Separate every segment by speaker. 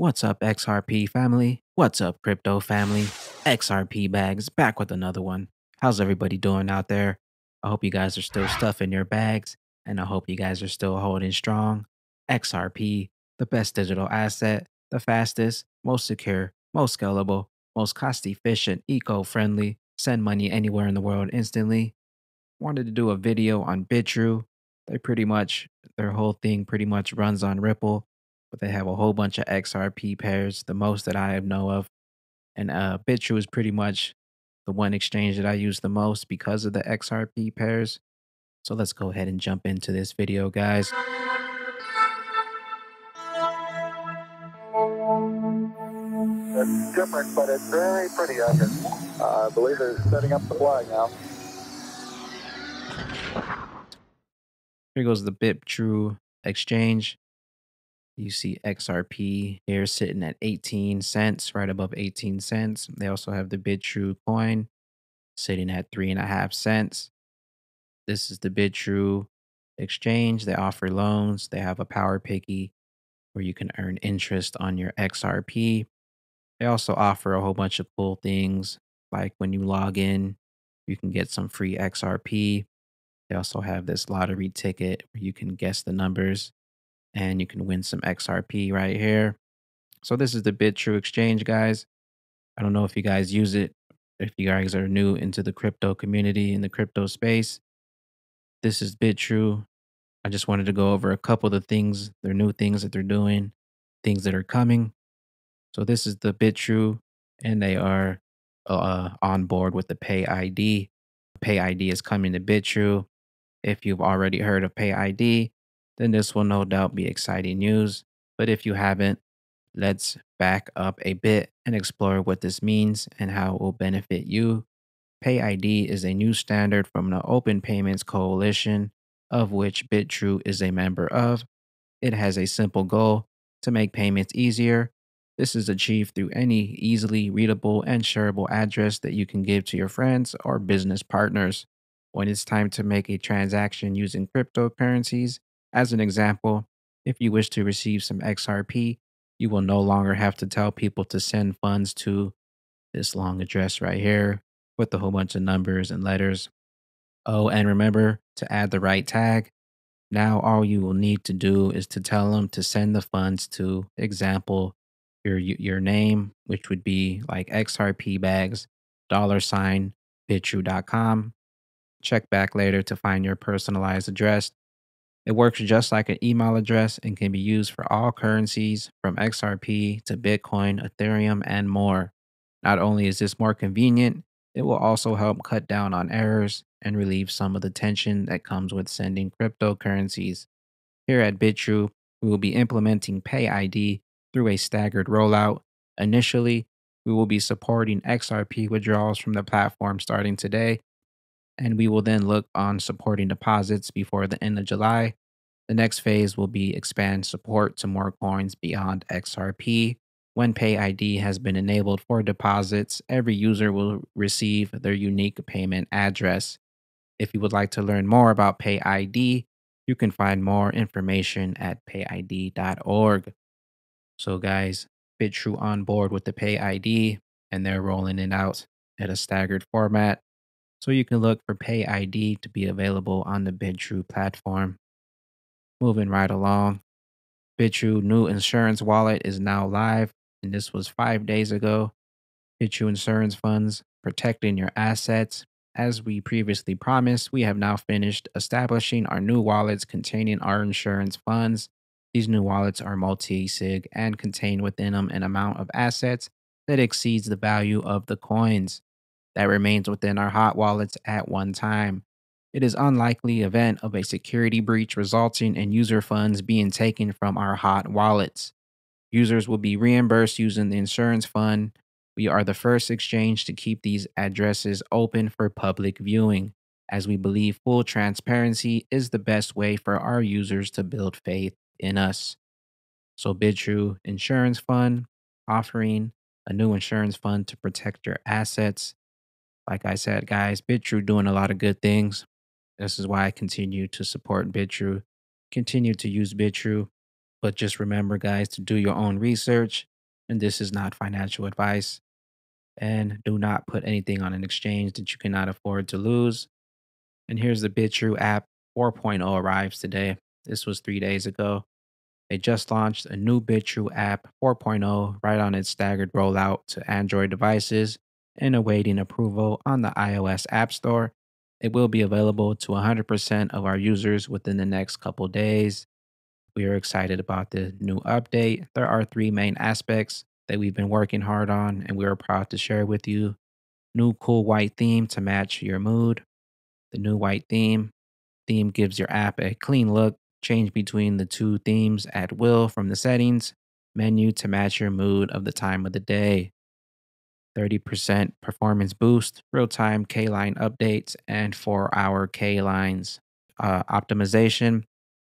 Speaker 1: What's up, XRP family? What's up, crypto family? XRP bags back with another one. How's everybody doing out there? I hope you guys are still stuffing your bags and I hope you guys are still holding strong. XRP, the best digital asset, the fastest, most secure, most scalable, most cost efficient, eco friendly, send money anywhere in the world instantly. Wanted to do a video on Bitrue. They pretty much, their whole thing pretty much runs on Ripple but they have a whole bunch of XRP pairs, the most that I know of. And uh, Bitrue is pretty much the one exchange that I use the most because of the XRP pairs. So let's go ahead and jump into this video, guys.
Speaker 2: It's different, but it's very pretty out here. Uh, I believe they're setting up the flag now.
Speaker 1: Here goes the Bitrue exchange. You see XRP here sitting at 18 cents, right above 18 cents. They also have the Bitrue coin sitting at three and a half cents. This is the Bitrue exchange. They offer loans. They have a power piggy where you can earn interest on your XRP. They also offer a whole bunch of cool things like when you log in, you can get some free XRP. They also have this lottery ticket where you can guess the numbers and you can win some XRP right here. So this is the Bitrue exchange, guys. I don't know if you guys use it, if you guys are new into the crypto community in the crypto space. This is Bitrue. I just wanted to go over a couple of the things, their new things that they're doing, things that are coming. So this is the Bitrue, and they are uh, on board with the Pay ID. Pay ID is coming to Bitrue. If you've already heard of Pay ID, then this will no doubt be exciting news. But if you haven't, let's back up a bit and explore what this means and how it will benefit you. PayID is a new standard from the Open Payments Coalition, of which Bitrue is a member of. It has a simple goal to make payments easier. This is achieved through any easily readable and shareable address that you can give to your friends or business partners. When it's time to make a transaction using cryptocurrencies, as an example, if you wish to receive some XRP, you will no longer have to tell people to send funds to this long address right here with a whole bunch of numbers and letters. Oh, and remember to add the right tag. Now, all you will need to do is to tell them to send the funds to, example, your your name, which would be like XRP bags, dollar sign, bitrue.com. Check back later to find your personalized address it works just like an email address and can be used for all currencies from XRP to Bitcoin, Ethereum, and more. Not only is this more convenient, it will also help cut down on errors and relieve some of the tension that comes with sending cryptocurrencies. Here at Bitrue, we will be implementing PayID through a staggered rollout. Initially, we will be supporting XRP withdrawals from the platform starting today and we will then look on supporting deposits before the end of July. The next phase will be expand support to more coins beyond XRP. When Pay ID has been enabled for deposits, every user will receive their unique payment address. If you would like to learn more about Pay ID, you can find more information at payid.org. So, guys, Bitrue on board with the Pay ID, and they're rolling it out at a staggered format so you can look for Pay ID to be available on the Bitrue platform. Moving right along, Bitrue new insurance wallet is now live, and this was five days ago. Bitrue Insurance Funds, protecting your assets. As we previously promised, we have now finished establishing our new wallets containing our insurance funds. These new wallets are multi sig and contain within them an amount of assets that exceeds the value of the coins that remains within our hot wallets at one time. It is unlikely event of a security breach resulting in user funds being taken from our hot wallets. Users will be reimbursed using the insurance fund. We are the first exchange to keep these addresses open for public viewing, as we believe full transparency is the best way for our users to build faith in us. So, Bitrue Insurance Fund offering a new insurance fund to protect your assets like I said, guys, Bitrue doing a lot of good things. This is why I continue to support Bitrue, continue to use Bitrue. But just remember, guys, to do your own research. And this is not financial advice. And do not put anything on an exchange that you cannot afford to lose. And here's the Bitrue app 4.0 arrives today. This was three days ago. They just launched a new Bitrue app 4.0 right on its staggered rollout to Android devices and awaiting approval on the iOS App Store. It will be available to 100% of our users within the next couple days. We are excited about the new update. There are three main aspects that we've been working hard on, and we are proud to share with you. New cool white theme to match your mood. The new white theme theme gives your app a clean look. Change between the two themes at will from the settings menu to match your mood of the time of the day. 30% performance boost, real time K line updates, and four hour K lines. Uh, optimization.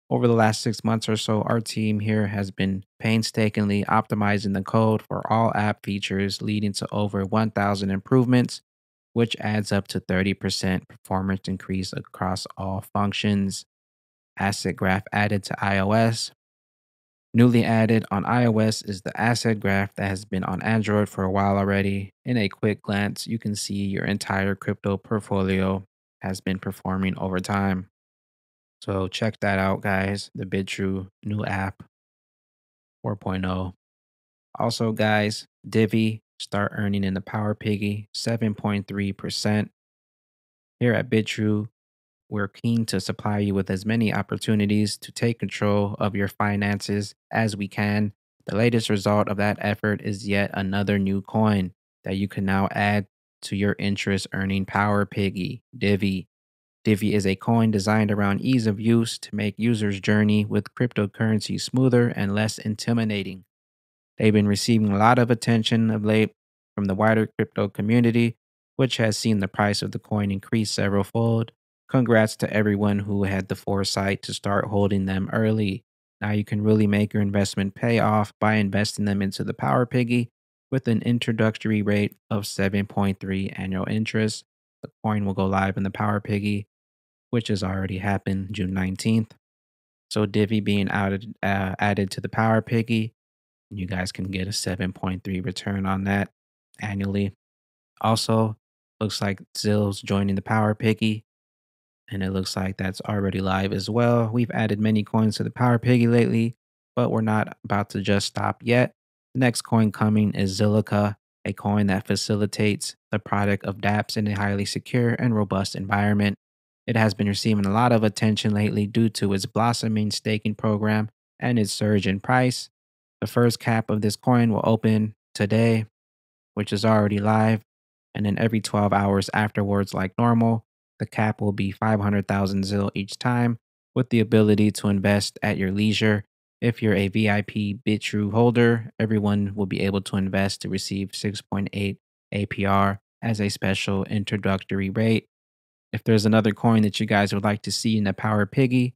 Speaker 1: Over the last six months or so, our team here has been painstakingly optimizing the code for all app features, leading to over 1,000 improvements, which adds up to 30% performance increase across all functions. Asset graph added to iOS. Newly added on iOS is the asset graph that has been on Android for a while already. In a quick glance, you can see your entire crypto portfolio has been performing over time. So check that out, guys. The Bitrue new app 4.0. Also, guys, Divi start earning in the Power Piggy 7.3%. Here at Bitrue, we're keen to supply you with as many opportunities to take control of your finances as we can. The latest result of that effort is yet another new coin that you can now add to your interest earning Power Piggy, Divi. Divi is a coin designed around ease of use to make users' journey with cryptocurrency smoother and less intimidating. They've been receiving a lot of attention of late from the wider crypto community, which has seen the price of the coin increase several fold. Congrats to everyone who had the foresight to start holding them early. Now you can really make your investment pay off by investing them into the Power Piggy with an introductory rate of 7.3 annual interest. The coin will go live in the Power Piggy, which has already happened June 19th. So Divi being added, uh, added to the Power Piggy, you guys can get a 7.3 return on that annually. Also, looks like ZIL's joining the Power Piggy and it looks like that's already live as well. We've added many coins to the Power Piggy lately, but we're not about to just stop yet. The next coin coming is Zilliqa, a coin that facilitates the product of dApps in a highly secure and robust environment. It has been receiving a lot of attention lately due to its blossoming staking program and its surge in price. The first cap of this coin will open today, which is already live, and then every 12 hours afterwards, like normal. The cap will be 500,000 ZIL each time, with the ability to invest at your leisure. If you're a VIP Bitrue holder, everyone will be able to invest to receive 6.8 APR as a special introductory rate. If there's another coin that you guys would like to see in the Power Piggy,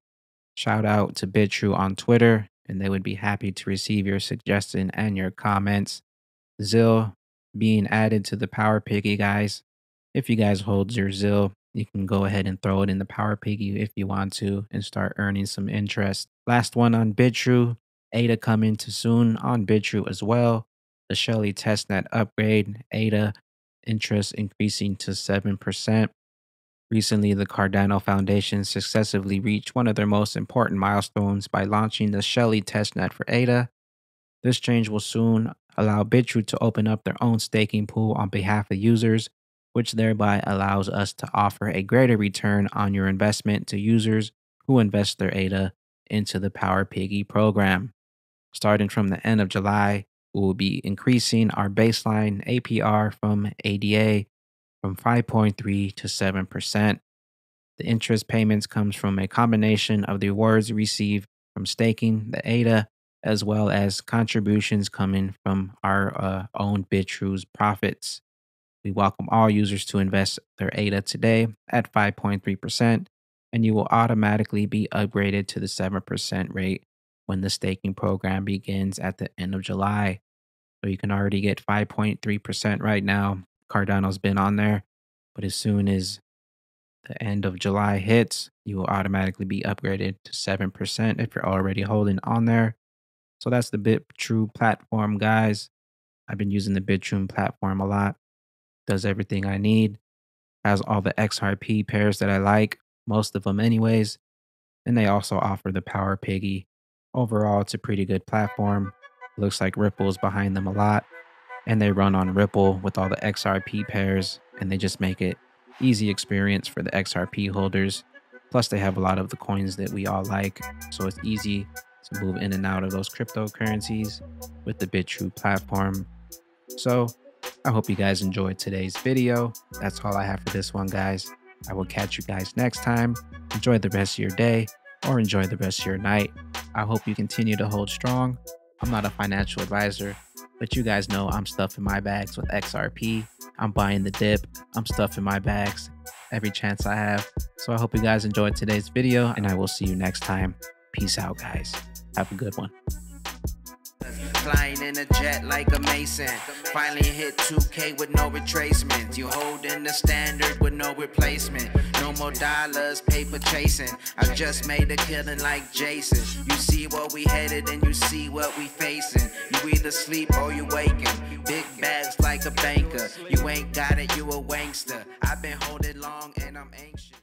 Speaker 1: shout out to Bitrue on Twitter, and they would be happy to receive your suggestion and your comments. ZIL being added to the Power Piggy, guys. If you guys hold your ZIL, you can go ahead and throw it in the Power Piggy if you want to and start earning some interest. Last one on Bitrue, ADA coming to soon on Bitrue as well. The Shelley testnet upgrade, ADA interest increasing to 7%. Recently, the Cardano Foundation successively reached one of their most important milestones by launching the Shelley testnet for ADA. This change will soon allow Bitrue to open up their own staking pool on behalf of users which thereby allows us to offer a greater return on your investment to users who invest their ADA into the Power Piggy program. Starting from the end of July, we will be increasing our baseline APR from ADA from 5.3 to 7%. The interest payments comes from a combination of the rewards received from staking the ADA as well as contributions coming from our uh, own Bitrue's profits. We welcome all users to invest their ADA today at 5.3%, and you will automatically be upgraded to the 7% rate when the staking program begins at the end of July. So you can already get 5.3% right now. Cardano's been on there, but as soon as the end of July hits, you will automatically be upgraded to 7% if you're already holding on there. So that's the Bitrue platform, guys. I've been using the Bitrue platform a lot. Does everything I need. Has all the XRP pairs that I like, most of them anyways. And they also offer the Power Piggy. Overall, it's a pretty good platform. Looks like Ripple's behind them a lot. And they run on Ripple with all the XRP pairs, and they just make it easy experience for the XRP holders. Plus, they have a lot of the coins that we all like, so it's easy to move in and out of those cryptocurrencies with the Bitrue platform. So, I hope you guys enjoyed today's video. That's all I have for this one, guys. I will catch you guys next time. Enjoy the rest of your day or enjoy the rest of your night. I hope you continue to hold strong. I'm not a financial advisor, but you guys know I'm stuffing my bags with XRP. I'm buying the dip. I'm stuffing my bags every chance I have. So I hope you guys enjoyed today's video and I will see you next time. Peace out, guys. Have a good one.
Speaker 3: Flying in a jet like a mason. Finally hit 2K with no retracement. You holding the standard with no replacement. No more dollars, paper chasing. I just made a killing like Jason. You see where we headed and you see what we facing. You either sleep or you waking. Big bags like a banker. You ain't got it, you a wankster. I've been holding long